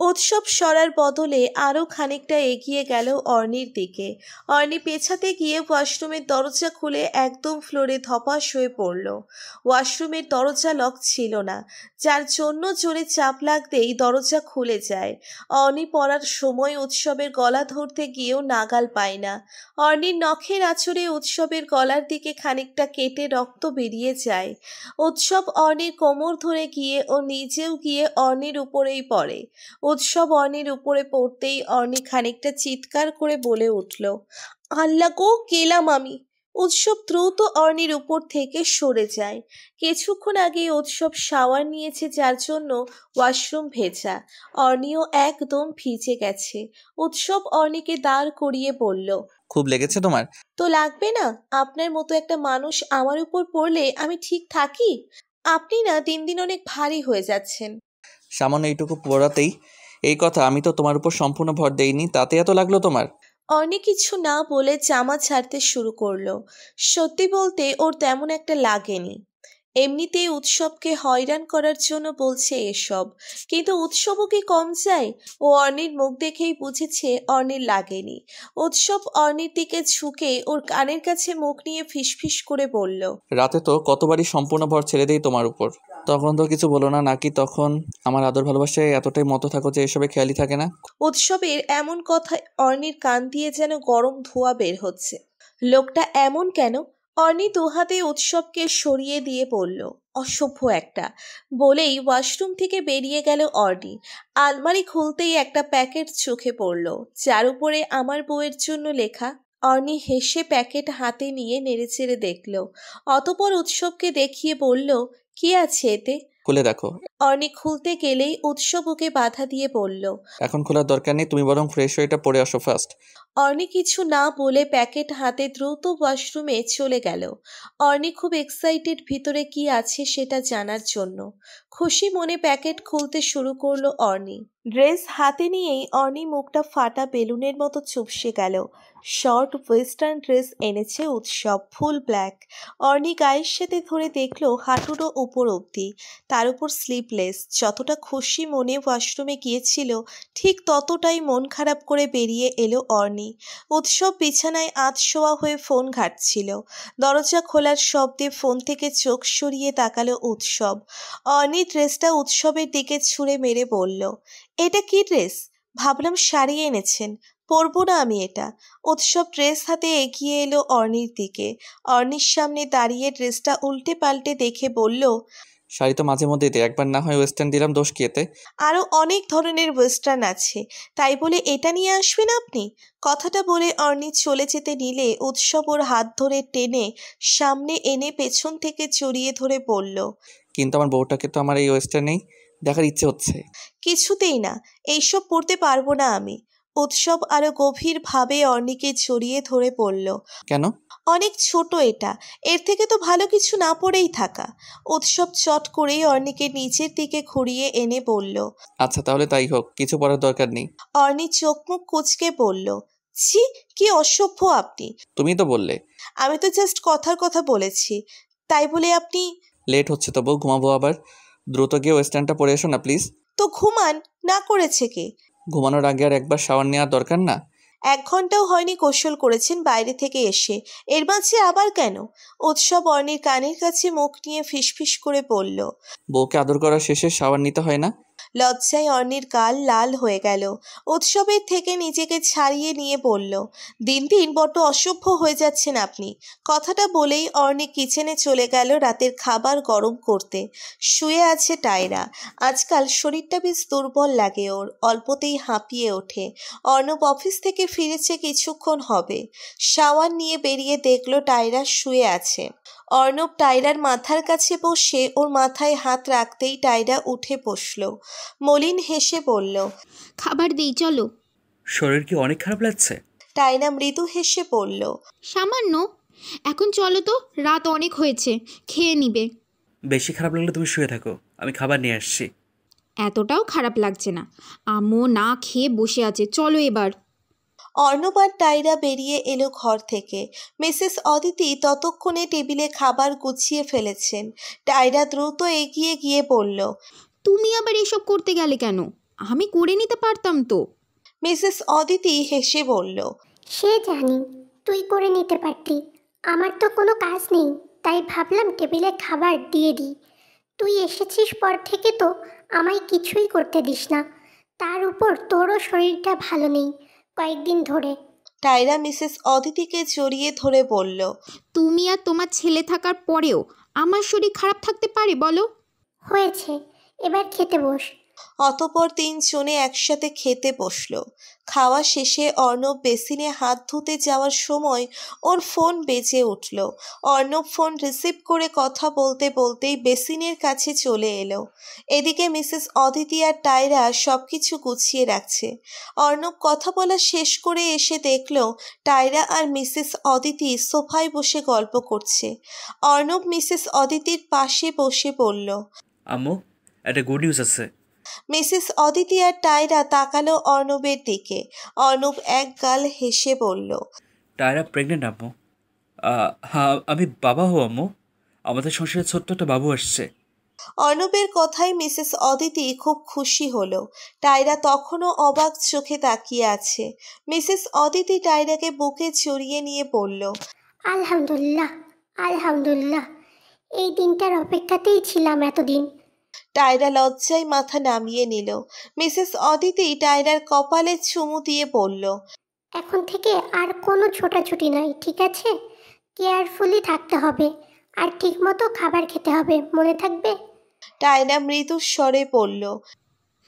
উৎসব সরার বদলে আরও খানিকটা এগিয়ে গেল অর্নির দিকে। অর্নি পেছাতে গিয়ে ওয়াশরুমের দরজা খুলে একদম ফ্লোরে ধপাস হয়ে পড়ল। ওয়াশরুমের দরজা লক ছিল না। যার জন্য জোরে চাপ লাগতেই দরজা খুলে যায়। অর্নি পড়ার সময় উৎসবের গলা ধরতে গিয়েও নাগাল পায় না। অর্নির নখের আছড়ে উৎসবের গলার দিকে খানিকটা কেটে রক্ত বেরিয়ে যায়। উৎসব অর্নির কোমর ধরে গিয়ে ও নিজেও গিয়ে অর্নির উপরেই পড়ে। উৎসব অর্নির উপরে পড়তেই অর্নি খানিকটা চিৎকার করে বলে উঠল আল্লাহ গো গেলাম আমি। উৎসব দ্রুত অর্নির উপর থেকে সরে যায়। কিছুক্ষণ আগে উৎসব শাওয়ার নিয়েছে যার জন্য ওয়াশরুম ভেজা। অর্ণিও একদম ভিজে গেছে। উৎসব অর্ণিকে দাঁড় করিয়ে বলল খুব লেগেছে তোমার? তো লাগবে না আপনার মতো একটা মানুষ আমার উপর পড়লে আমি ঠিক থাকি? আপনি না দিন দিন অনেক ভারী হয়ে যাচ্ছেন। সামান্য এইটুকু পড়াতেই। এই কথা আমি তো তোমার উপর সম্পূর্ণ ভর দেইনি তাতে এত লাগল তোমার? অনেক কিছু না বলে জামা ছাড়তে শুরু করল। সত্যি বলতে ওর তেমন একটা লাগেনি। এমনিতেই উৎসবকে হয়রান করার জন্য বলছে এসব। কিন্তু উৎসবও কি কম যায়? ও অর্নির মুখ দেখেই বুঝেছে অর্নির লাগেনি। উৎসব অর্নির দিকে ঝুঁকে ওর কানের কাছে মুখ নিয়ে ফিসফিস করে বলল রাতে তো কতবারই সম্পূর্ণ ভর ছেড়ে দেই তোমার উপর। তখন তো কিছু বলো না, নাকি তখন আমার আদর ভালোবাসায় এতটাই মতো থাকো যে এসবে খেয়ালই থাকে না? উৎসবের এমন কথায় অর্নির কান দিয়ে যেন গরম ধোঁয়া বের হচ্ছে। লোকটা এমন কেন? অর্নি দুহাতে উৎসবকে সরিয়ে দিয়ে বলল, অসভ্য একটা। বলেই ওয়াশরুম থেকে বেরিয়ে গেল অর্নি আলমারি খুলতেই একটা প্যাকেট চোখে পড়ল, যার উপরে আমার বউয়ের জন্য লেখা অর্নি হেসে প্যাকেট হাতে নিয়ে নেড়েচেড়ে দেখল। অতপর উৎসবকে দেখিয়ে বলল কি আছে এতে? খুলে দেখো। অনেক খুলতে গেলেই উৎস বুকে বাধা দিয়ে বলল এখন খোলার দরকার নেই তুমি বরং ফ্রেশ হয়ে এটা পরে আসো ফার্স্ট অর্নি কিছু না বলে প্যাকেট হাতে দ্রুত ওয়াশরুমে চলে গেল। অর্নি খুব এক্সাইটেড ভিতরে কি আছে সেটা জানার জন্য। খুশি মনে প্যাকেট খুলতে শুরু করল অর্নি। ড্রেস হাতে নিয়েই অর্নি মুখটা ফাটা বেলুনের মতো চুপসে গেল। শর্ট ওয়েস্টার্ন ড্রেস এনেছে উৎসব, ফুল ব্ল্যাক। অর্নি গায়ের সাথে ধরে দেখল হাঁটুরও উপর অবধি। তার উপর স্লিপলেস যতটা খুশি মনে ওয়াশরুমে গিয়েছিল, ঠিক ততটাই মন খারাপ করে বেরিয়ে এলো অর্নি। উৎসব বিছানায় আধ শোয়া হয়ে ফোন ঘাটছিল। দরজা খোলার শব্দে ফোন থেকে চোখ সরিয়ে তাকালো উৎসব। অর্নি ড্রেসটা উৎসবের দিকে ছুঁড়ে মেরে বলল, এটা কি ড্রেস? ভাবলাম শাড়ি এনেছেন, পরবো না আমি এটা। উৎসব ড্রেস হাতে এগিয়ে এলো অর্নির দিকে। অর্নির সামনে দাঁড়িয়ে ড্রেসটা উল্টে পাল্টে দেখে বলল শাড়ি তো মাঝে মধ্যে দিই একবার না হয় ওয়েস্টার্ন দিলাম দোষ কি এতে? আরও অনেক ধরনের ওয়েস্টার্ন আছে তাই বলে এটা নিয়ে আসবেন আপনি? কথাটা বলে অর্নি চলে যেতে নিলে উৎসব ওর হাত ধরে টেনে সামনে এনে পেছন থেকে চড়িয়ে ধরে বলল কিন্তু আমার বউটাকে তো আমার এই ওয়েস্টার্নেই দেখার ইচ্ছে হচ্ছে। কিছুতেই না এইসব পড়তে পারব না আমি। উৎসব আরও গভীরভাবে অর্নিকে জড়িয়ে ধরে পড়ল। কেন? অনেক ছোট এটা এর থেকে তো ভালো কিছু না পড়েই থাকা। উৎসব চট করেই অর্নিকে নিচের দিকে ঘুরিয়ে এনে বলল আচ্ছা তাহলে তাই হোক কিছু পড়ার দরকার নেই। অর্নি চোখ মুখ কুচকে বলল ছি কি অসভ্য আপনি। তুমি তো বললে। আমি তো জাস্ট কথার কথা বলেছি তাই বলে আপনি লেট হচ্ছে তো বউ ঘুমাবো আবার। দ্রুত গিয়ে ওয়েস্টার্নটা পরে এসো না প্লিজ। তো ঘুমান না করেছে কে? ঘুমানোর আগে আর একবার শাওয়ার নেওয়া দরকার না? এক ঘন্টাও হয়নি কৌশল করেছেন বাইরে থেকে এসে। এর মাঝে আবার কেন? উৎসব অর্ণের কানের কাছে মুখ নিয়ে ফিসফিস করে বলল বউকে আদর করা শেষে শাওয়ার নিতে হয় না? লজ্জায় অর্নির গাল লাল হয়ে গেল। উৎসবের থেকে নিজেকে ছাড়িয়ে নিয়ে বলল দিন দিন বড্ড অসভ্য হয়ে যাচ্ছেন আপনি। কথাটা বলেই অর্নি কিচেনে চলে গেল রাতের খাবার গরম করতে। শুয়ে আছে টায়রা। আজকাল শরীরটা বেশ দুর্বল লাগে ওর, অল্পতেই হাঁপিয়ে ওঠে। অর্ণব অফিস থেকে ফিরেছে কিছুক্ষণ হবে। শাওয়ার নিয়ে বেরিয়ে দেখল টায়রা শুয়ে আছে। অর্ণব টায়রার মাথার কাছে বসে ওর মাথায় হাত রাখতেই টায়রা উঠে বসল। মলিন হেসে বলল খাবার দিই চলো। শরীর কি অনেক খারাপ লাগছে? টায়না মৃদু হেসে বলল সামান্য। এখন চলো তো রাত অনেক হয়েছে খেয়ে নিবে। বেশি খারাপ লাগলে তুমি শুয়ে থাকো আমি খাবার নিয়ে আসছি। এতটাও খারাপ লাগছে না। আম্মু না খেয়ে বসে আছে চলো এবার। অর্ণবার টাইরা বেরিয়ে এলো ঘর থেকে। মিসেস অদিতি ততক্ষণে টেবিলে খাবার গুছিয়ে ফেলেছেন। টাইরা দ্রুত এগিয়ে গিয়ে বলল তুমি আবার এসব করতে গেলে কেন? আমি করে নিতে পারতাম তো। মিসেস অদিতি হেসে বলল সে জানি তুই করে নিতে পারতি। আমার তো কোনো কাজ নেই তাই ভাবলাম টেবিলে খাবার দিয়ে দিই। তুই এসেছিস পর থেকে তো আমায় কিছুই করতে দিস না। তার উপর তোরও শরীরটা ভালো নেই কয়েকদিন ধরে। টায়রা মিসেস অদিতিকে জড়িয়ে ধরে বলল তুমি আর তোমার ছেলে থাকার পরেও আমার শরীর খারাপ থাকতে পারে বলো? হয়েছে। এবার খেতে বস। অতপর তিনজনে একসাথে খেতে বসল। খাওয়া শেষে অর্ণব বেসিনে হাত ধুতে যাওয়ার সময় ওর ফোন বেজে উঠল। অর্ণব ফোন রিসিভ করে কথা বলতে বলতেই বেসিনের কাছে চলে এলো। এদিকে মিসেস অদিতি আর টায়রা সব কিছু গুছিয়ে রাখছে। অর্ণব কথা বলা শেষ করে এসে দেখল টায়রা আর মিসেস অদিতি সোফায় বসে গল্প করছে। অর্ণব মিসেস অদিতির পাশে বসে বলল আম্মু একটা গুড নিউজ আছে। মিসেস অদিতি আর টায়রা তাকালো অর্ণবের দিকে। অর্ণব এক গাল হেসে বলল টায়রা প্রেগনেন্ট আম্মু। হ্যাঁ আমি বাবা হো আম্মু। আমাদের সংসারে ছোট্ট একটা বাবু আসছে। অর্ণবের কথায় মিসেস অদিতি খুব খুশি হলো। টায়রা তখনও অবাক চোখে তাকিয়ে আছে। মিসেস অদিতি টায়রাকে বুকে জড়িয়ে নিয়ে বলল আলহামদুলিল্লাহ আলহামদুলিল্লাহ। এই দিনটার অপেক্ষাতেই ছিলাম এতদিন। টায়রা লজ্জায় মাথা নামিয়ে নিল। মিসেস অদিতি টায়রার কপালে চুমু দিয়ে বলল এখন থেকে আর কোনো ছোটাছুটি নাই ঠিক আছে? কেয়ারফুলি থাকতে হবে। আর ঠিকমতো খাবার খেতে হবে মনে থাকবে? টায়রা মৃদু স্বরে বলল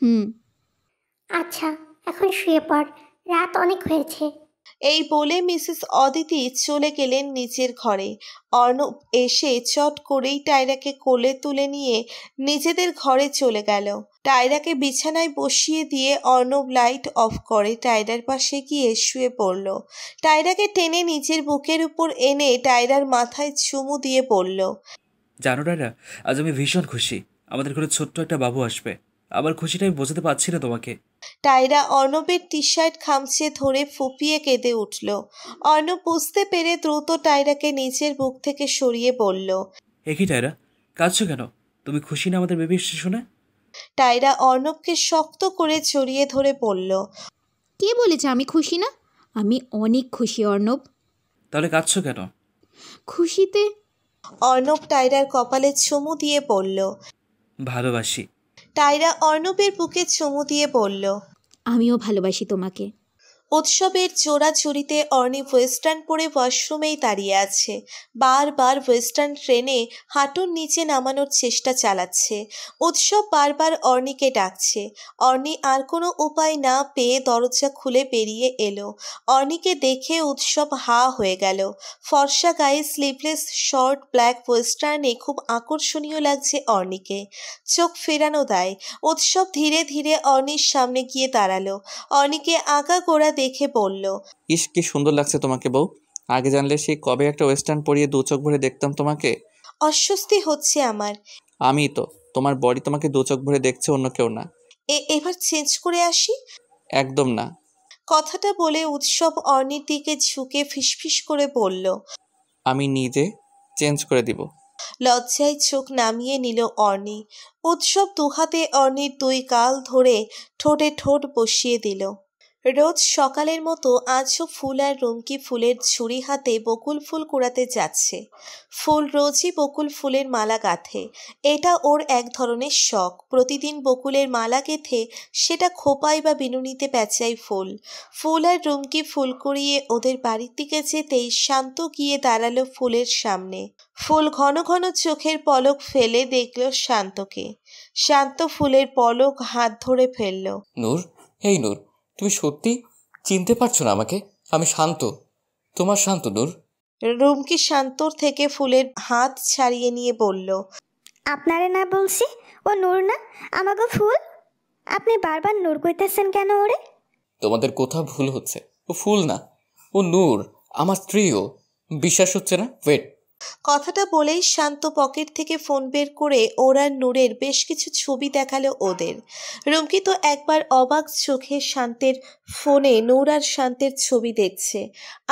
হুম। আচ্ছা এখন শুয়ে পড়। রাত অনেক হয়েছে। এই বলে মিসেস অদিতি চলে গেলেন নিজের ঘরে। অর্ণব এসে চট করেই টায়রাকে কোলে তুলে নিয়ে নিজেদের ঘরে চলে গেল। টায়রাকে বিছানায় বসিয়ে দিয়ে অর্ণব লাইট অফ করে টায়রার পাশে গিয়ে শুয়ে পড়ল। টায়রাকে টেনে নিজের বুকের উপর এনে টায়রার মাথায় চুমু দিয়ে বলল, জানো টায়রা আজ আমি ভীষণ খুশি। আমাদের ঘরে ছোট্ট একটা বাবু আসবে। আমার খুশিটা আমি বোঝাতে পারছি না তোমাকে। টায়রা অর্ণবের টি শার্ট খামছে ধরে ফুপিয়ে কেঁদে উঠল। অর্ণব বুঝতে পেরে দ্রুত টায়রাকে নিজের বুক থেকে সরিয়ে বলল একই টায়রা কাঁদছো কেন? তুমি খুশি না আমাদের বেবি শুনে টায়রা অর্ণবকে শক্ত করে জড়িয়ে ধরে বলল কে বলেছে আমি খুশি না? আমি অনেক খুশি অর্ণব। তাহলে কাঁদছো কেন? খুশিতে অর্ণব টায়রার কপালে চুমু দিয়ে বলল ভালোবাসি। টায়রা অর্ণবের বুকে চুমু দিয়ে বলল আমিও ভালোবাসি তোমাকে। উৎসবের চোরাচুরিতে অর্ণি ওয়েস্টার্ন পরে ওয়াশরুমেই দাঁড়িয়ে আছে। বারবার ওয়েস্টার্ন ট্রেনে হাঁটুর নিচে নামানোর চেষ্টা চালাচ্ছে। উৎসব বারবার অর্ণিকে ডাকছে। অর্ণি আর কোনো উপায় না পেয়ে দরজা খুলে বেরিয়ে এলো। অর্ণিকে দেখে উৎসব হা হয়ে গেল। ফর্সা গায়ে স্লিভলেস শর্ট ব্ল্যাক ওয়েস্টার্নে খুব আকর্ষণীয় লাগছে অর্ণিকে। চোখ ফেরানো দেয়। উৎসব ধীরে ধীরে অর্ণির সামনে গিয়ে দাঁড়াল। অর্ণিকে আঁকা গোড়া দেখে বলল ইস কি সুন্দর লাগছে তোমাকে বউ। আগে জানলে সেই কবে একটা ওয়েস্টার্ন পরিয়ে দু চোখ ভরে দেখতাম তোমাকে? অস্বস্তি হচ্ছে আমার। আমি তো তোমার বডি তোমাকে দু চোখ ভরে দেখছে অন্য কেউ না। এ এবার চেঞ্জ করে আসি? একদম না। কথাটা বলে উৎসব অর্ণির দিকে ঝুঁকে ফিসফিস করে বলল আমি নিজে চেঞ্জ করে দিব। লজ্জায় চোখ নামিয়ে নিল অর্ণি। উৎসব দুহাতে অর্ণির দুই গাল ধরে ঠোঁটে ঠোঁট বসিয়ে দিল। রোজ সকালের মতো আজও ফুল আর রুমকি ফুলের ঝুড়ি হাতে বকুল ফুল কুড়াতে যাচ্ছে। ফুল রোজই বকুল ফুলের মালা গাঁথে। এটা ওর এক ধরনের শখ। প্রতিদিন বকুলের মালা গেঁথে সেটা খোপায় বা বিনুনিতে পেঁচায় ফুল। ফুল আর রুমকি ফুল কুড়িয়ে ওদের বাড়ির দিকে যেতেই শান্ত গিয়ে দাঁড়াল ফুলের সামনে। ফুল ঘন ঘন চোখের পলক ফেলে দেখল শান্তকে। শান্ত ফুলের পলক হাত ধরে ফেলল। নূর, এই নূর তুমি সত্যি চিনতে পারছ না আমাকে? আমি শান্ত। তোমার শান্ত নূর রুমকি শান্তর থেকে ফুলের হাত ছাড়িয়ে নিয়ে বলল আপনারে না বলছি? ও নূর না? আমাকে ফুল? আপনি বারবার নূর কইতেছেন কেন ওরে? তোমাদের কোথাও ভুল হচ্ছে। ও ফুল না। ও নূর আমার স্ত্রীও। বিশ্বাস হচ্ছে না? ওয়েট কথাটা বলেই শান্ত পকেট থেকে ফোন বের করে ওরা নূরের বেশ কিছু ছবি দেখাল ওদের। রুমকি তো একবার অবাক চোখে শান্তের ফোনে নূর আর শান্তের ছবি দেখছে,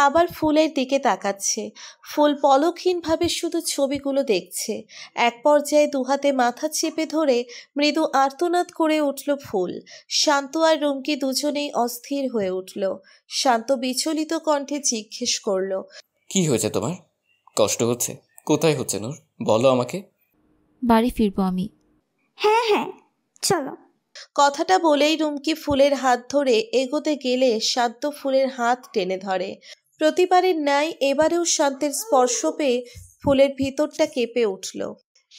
আবার ফুলের দিকে তাকাচ্ছে। ফুল পলকহীনভাবে শুধু ছবিগুলো দেখছে। এক পর্যায়ে দুহাতে মাথা চেপে ধরে মৃদু আর্তনাদ করে উঠল ফুল। শান্ত আর রুমকি দুজনেই অস্থির হয়ে উঠল। শান্ত বিচলিত কণ্ঠে জিজ্ঞেস করল, কি হয়েছে তোমার? কষ্ট হচ্ছে। কোথায় হচ্ছে নূর? বলো আমাকে। বাড়ি ফিরবো আমি। হ্যাঁ হ্যাঁ চলো। কথাটা বলেই রুমকি ফুলের হাত ধরে এগোতে গেলে শান্ত ফুলের হাত টেনে ধরে। প্রতিবারের ন্যায় এবারেও শান্তের স্পর্শ পেয়ে ফুলের ভিতরটা কেঁপে উঠল।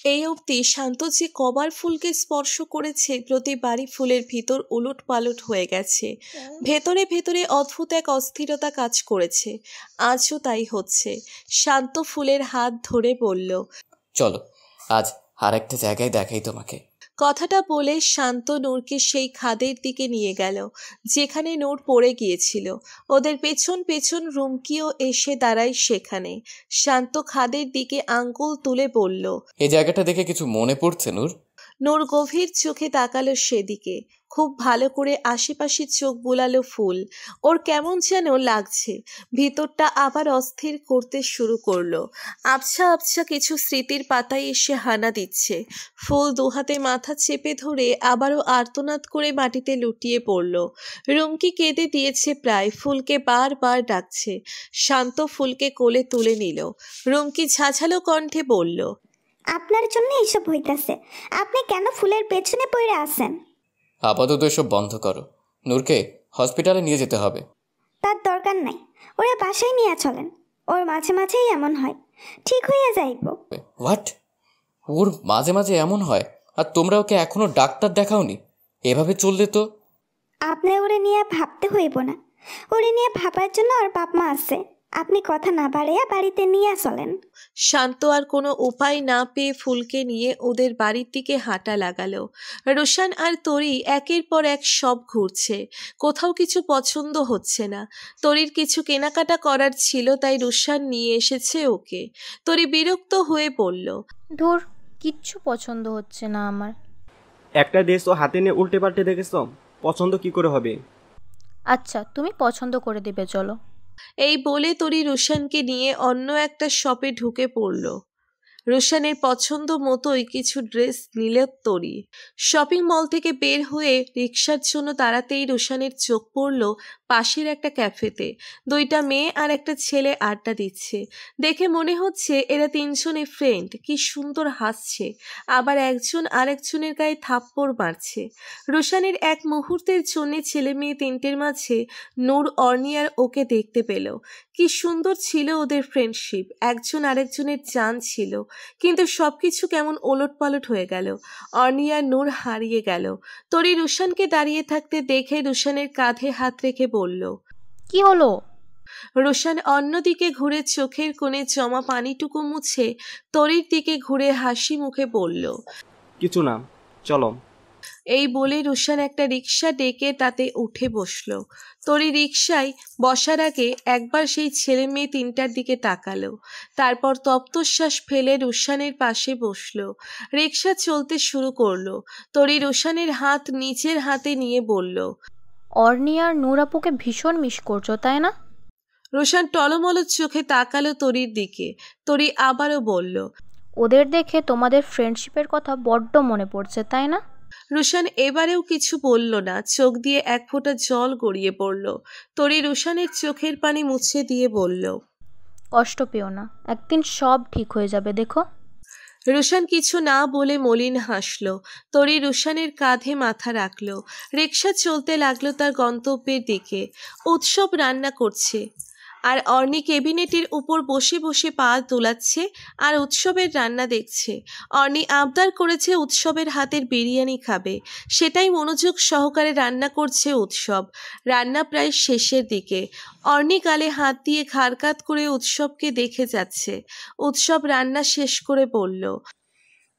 এই অবধি শান্ত যে কবার ফুলকে স্পর্শ করেছে প্রতিবারই ফুলের ভিতর উলট পালট হয়ে গেছে। ভেতরে ভেতরে অদ্ভুত এক অস্থিরতা কাজ করেছে। আজও তাই হচ্ছে। শান্ত ফুলের হাত ধরে বলল চলো আজ আর একটা জায়গায় দেখাই তোমাকে। কথাটা বলে শান্ত নূরকে সেই খাদের দিকে নিয়ে গেল, যেখানে নূর পড়ে গিয়েছিল। ওদের পেছন পেছন রুমকিও এসে দাঁড়ায় সেখানে। শান্ত খাদের দিকে আঙ্গুল তুলে বলল, এই জায়গাটা দেখে কিছু মনে পড়ছে নূর? নূর গভীর চোখে তাকালো সেদিকে। খুব ভালো করে আশেপাশে চোখ বুলালো ফুল। ওর কেমন যেন লাগছে। ভিতরটা আবার অস্থির করতে শুরু করল। আবছা আবছা কিছু স্মৃতির পাতায় এসে হানা দিচ্ছে। ফুল দুহাতে মাথা চেপে ধরে আবারও আর্তনাদ করে মাটিতে লুটিয়ে পড়ল। রুমকি কেঁদে দিয়েছে প্রায়। ফুলকে বারবার ডাকছে। শান্ত ফুলকে কোলে তুলে নিল। রুমকি ঝাঝালো কণ্ঠে বলল আপনার জন্য এইসব হইতাছে। আপনি কেন ফুলের পেছনে পড়ে আছেন? আপাতত এসব বন্ধ করো। নূরকে হসপিটালে নিয়ে যেতে হবে। তার দরকার নাই। ওরা বাসায় নিয়ে চলেন। ওর মাঝে মাঝেই এমন হয়। ঠিক হইয়া যাইব। হোয়াট ওর মাঝে মাঝে এমন হয়? আর তোমরা ওকে এখনও ডাক্তার দেখাওনি? এভাবে চললে তো? আপনি ওরে নিয়ে ভাবতে হইব না। ওরে নিয়ে ভাবার জন্য ওর বাপ মা আছে। আপনি কথা না বাড়াইয়া বাড়িতে নিয়ে চলেন। শান্ত আর কোনো উপায় না পেয়ে ফুলকে নিয়ে ওদের বাড়ির দিকে হাঁটা লাগালো। রোশান আর তরি একের পর এক সব ঘুরছে। কোথাও কিছু পছন্দ হচ্ছে না। তরির কিছু কেনাকাটা করার ছিল তাই রোশান নিয়ে এসেছে ওকে। তরি বিরক্ত হয়ে পড়ল ধুর কিচ্ছু পছন্দ হচ্ছে না আমার। একটা ড্রেস ও হাতে নিয়ে উল্টে পাল্টে দেখেছ পছন্দ কি করে হবে? আচ্ছা তুমি পছন্দ করে দেবে চলো। এই বলে তরি রোশানকে নিয়ে অন্য একটা শপে ঢুকে পড়ল। রোশানের পছন্দ মতোই কিছু ড্রেস নিল তরি। শপিং মল থেকে বের হয়ে রিক্সার জন্য তাড়াতেই রোশানের চোখ পড়ল পাশের একটা ক্যাফেতে। দুইটা মেয়ে আর একটা ছেলে আড্ডা দিচ্ছে। দেখে মনে হচ্ছে এরা তিনজনে ফ্রেন্ড কি সুন্দর হাসছে। আবার একজন আরেকজনের গায়ে থাপ্পড় মারছে। রোশানের এক মুহূর্তের জন্য ছেলে মেয়ে তিনটের মাঝে নূর অর্নিয়ার ওকে দেখতে পেল। কি সুন্দর ছিল ওদের ফ্রেন্ডশিপ একজন আরেকজনের চান ছিল। কিন্তু সবকিছু কেমন ওলট পালট হয়ে গেল। অর্নিয়ার নূর হারিয়ে গেল। তরি রুশানকে দাঁড়িয়ে থাকতে দেখে রুশানের কাঁধে হাত রেখে বলল কি হলো? রোশান অন্যদিকে ঘুরে চোখের কোণে জমা পানিটুকু মুছে তরির দিকে ঘুরে হাসি মুখে বলল কিছু না চলো। এই বলে রুশান একটা রিক্সা ডেকে তাতে উঠে বসল। তরি রিক্সায় বসার আগে একবার সেই ছেলে মেয়ে তিনটার দিকে তাকালো। তারপর তপ্তশ্বাস ফেলে রুশানের পাশে বসল। রিক্সা চলতে শুরু করল। তরি রুশানের হাত নিচের হাতে নিয়ে বলল অর্নি আর নূর আপুকে ভীষণ মিস করছ তাই না? রোশান টলমল চোখে তাকালো তরির দিকে। তরি আবারও বলল ওদের দেখে তোমাদের ফ্রেন্ডশিপের কথা বড্ড মনে পড়ছে তাই না? রুশান এবারেও কিছু বলল না চোখ দিয়ে এক ফোঁটা জল গড়িয়ে পড়ল। তরি রুশানের চোখের পানি মুছে দিয়ে বলল কষ্ট পেও না একদিন সব ঠিক হয়ে যাবে দেখো। রুশান কিছু না বলে মলিন হাসল। তরি রুশানের কাঁধে মাথা রাখল। রিক্সা চলতে লাগল তার গন্তব্যের দিকে। উৎসব রান্না করছে। আর অর্নি কেবিনেটের উপর বসে বসে পা তোলাচ্ছে আর উৎসবের রান্না দেখছে। অর্নি আবদার করেছে উৎসবের হাতের বিরিয়ানি খাবে। সেটাই মনোযোগ সহকারে রান্না করছে উৎসব। রান্না প্রায় শেষের দিকে। অর্নি গালে হাত দিয়ে ঘাড়কাত করে উৎসবকে দেখে যাচ্ছে। উৎসব রান্না শেষ করে বলল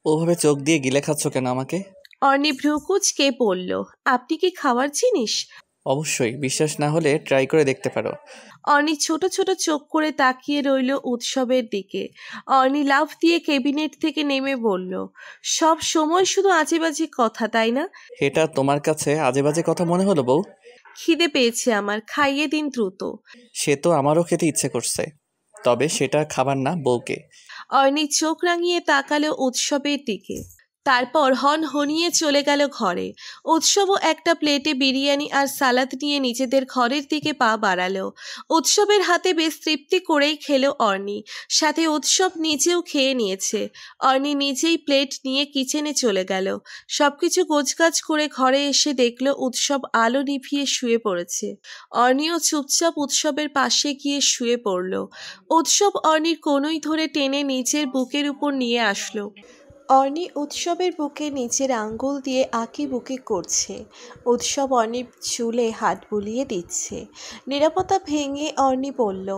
ওভাবে চোখ দিয়ে গিলে খাচ্ছ কেন আমাকে? অর্নি ভ্রুকুচকে বলল আপনি কি খাওয়ার জিনিস? অবশ্যই বিশ্বাস না হলে ট্রাই করে দেখতে পারো। অর্নি ছোট ছোট চোখ করে তাকিয়ে রইল উৎসবের দিকে। অর্নি লাফ দিয়ে কেবিনেট থেকে নেমে বলল সব সময় শুধু আজেবাজে কথা তাই না? এটা তোমার কাছে আজে বাজে কথা মনে হলো বউ? খিদে পেয়েছে আমার খাইয়ে দিন দ্রুত। সে তো আমারও খেতে ইচ্ছে করছে তবে সেটা খাবার না বউকে। অর্নি চোখ রাঙিয়ে তাকালো উৎসবের দিকে। তারপর হন হনিয়ে চলে গেল ঘরে। উৎসবও একটা প্লেটে বিরিয়ানি আর সালাদ নিয়ে নিজেদের ঘরের দিকে পা বাড়ালো। উৎসবের হাতে বেশ তৃপ্তি করেই খেলো অর্নি। সাথে উৎসব নিজেও খেয়ে নিয়েছে। অর্নি নিজেই প্লেট নিয়ে কিচেনে চলে গেল। সবকিছু গোছগাছ করে ঘরে এসে দেখল উৎসব আলো নিভিয়ে শুয়ে পড়েছে। অর্নিও চুপচাপ উৎসবের পাশে গিয়ে শুয়ে পড়ল। উৎসব অর্নির কোনোই ধরে টেনে নিচের বুকের উপর নিয়ে আসলো। অর্নি উৎসবের বুকে নিচের আঙ্গুল দিয়ে আঁকি বুকি করছে। উৎসব অর্নির চুলে হাত বুলিয়ে দিচ্ছে। নিরাপত্তা ভেঙে অর্নি বলল